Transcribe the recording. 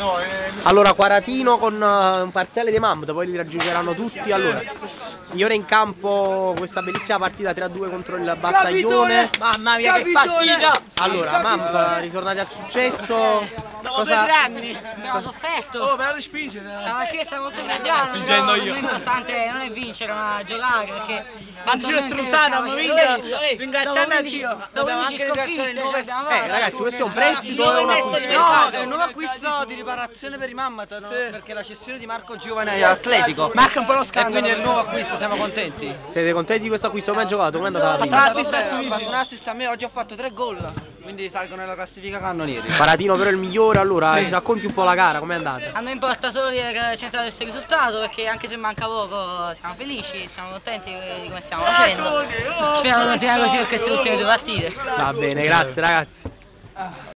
Eh, Allora, Quaratino con eh, un parziale dei Mammoth, poi li raggiungeranno tutti. Allora, migliore in campo questa bellissima partita 3-2 contro il Battaglione. Mamma mia che partita! Allora, Mammoth, ritornati al successo. Dopo Cosa... tre anni abbiamo sofferto. Oh, me la spingere. Stamattina siamo molto grandiani, Spingendo però io. l'importante non è vincere ma giocare perché Anzi, io stronzata, ma vinca- ringraziando a Dio. Dobbiamo anche ringraziare il nuovo Eh, ragazzi, questo è un prestito acquisto? No, è un nuovo acquisto di riparazione per i Mammat, no? perché la cessione di Marco Giovane è atletico. Marca un po' lo E scandalo. quindi è il nuovo acquisto, siamo contenti. Siete contenti di questo acquisto? Come hai giocato? Come è andata la Ho prima? fatto un assist a me, oggi ho fatto tre gol, quindi salgo nella classifica cannonieri. Paratino però è il migliore, allora ci racconti un po' la gara, com'è andata? A noi importa solo dire che c'è stato questo risultato perché anche se manca poco siamo felici, siamo contenti di come stiamo facendo. Speriamo di continuare così per queste ultime due partite. Va bene, grazie ragazzi.